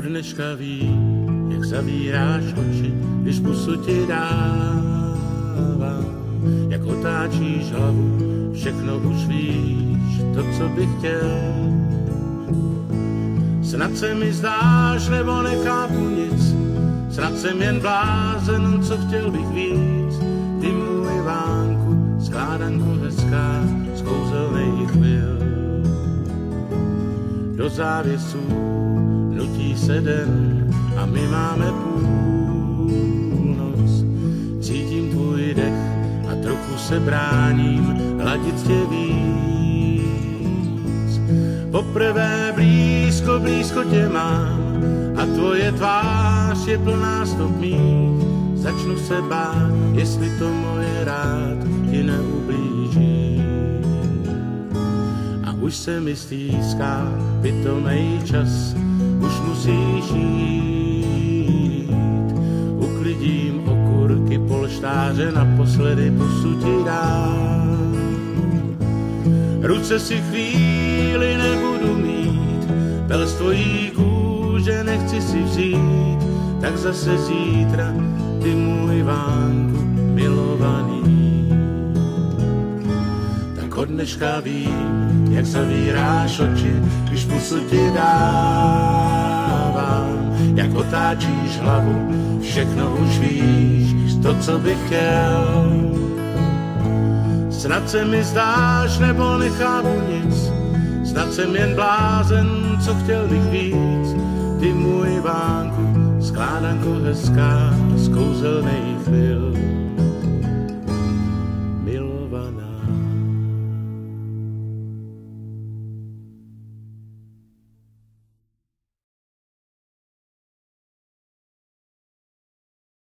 dneška ví, jak zavíráš oči, když pusu ti dávám. Jak otáčíš hlavu, všechno už víš, to, co bych chtěl. Snad se mi zdáš, nebo nechápu nic, snad jsem jen blázen, co chtěl bych víc. Ty můj vánku, skládanku hezká, z kouzelných chvil. Do závěsů nutí se den a my máme půlnoc. Cítím tvůj dech a trochu se bráním hladit tě víc. Poprvé blízko, blízko tě mám a tvoje tvář je plná stop mých. Začnu se bát, jestli to moje rád ti neublíží. A už se mi stýská pitomej čas, už musíš polštáře, naposledy pusu ti dám. Ruce si chvíli nebudu mít, pel z tvojí kůže nechci si vzít, tak zase zítra ty můj vánku milovaný. Tak od dneška vím, jak zavíráš oči, když pusu ti dávám, jak otáčíš hlavu, všechno už víš, to, co bych chtěl. Snad se mi zdáš, nebo nechápu nic, snad jsem jen blázen, co chtěl bych víc, ty můj vánku, skládanko hezká z kouzelnej chvil.